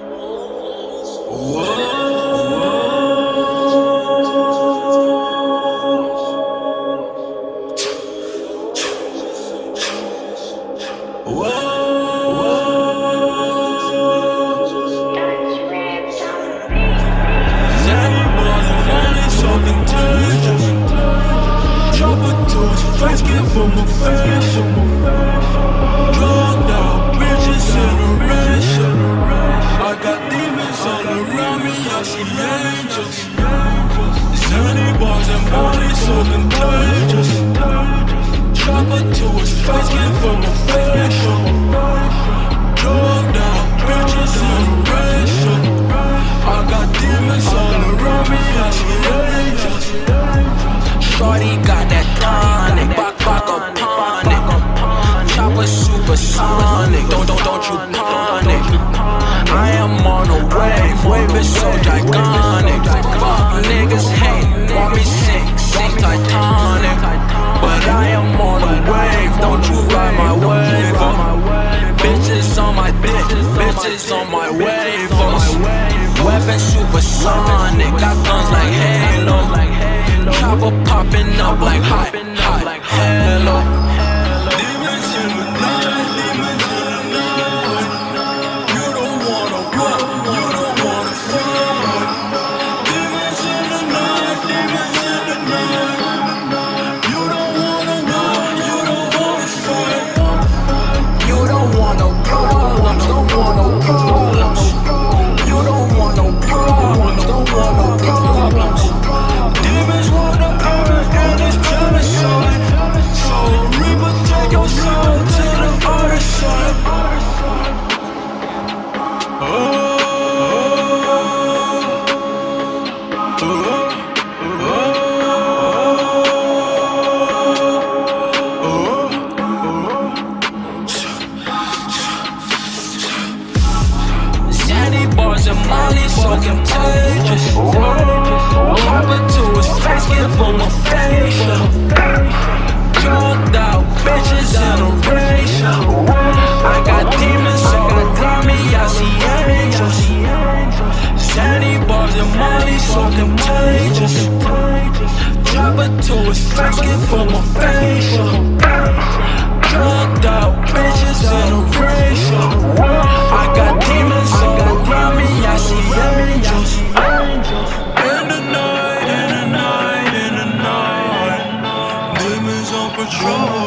Face Bars and bodies so contagious Chopper to his face, get from a fashion Drugged out bitches in a ration I got demons all around me, I see angels Shorty got that tonic, Bak Bak upon it. Chopper supersonic, don't don't don't you panic. I am on a wave, wave is so gigantic. Fuck Weapon supersonic, got guns like Halo. Chopper popping up like hot, hot, hello. Demons Drugs and Molly so contagious. Pop it to his face, give him a facial. Drugged out bitches in a racial. I got demons all around me, I see angels. Sandy bars and Molly so contagious. Drop it to his face, give him a facial. Drugged out bitches in a racial. control.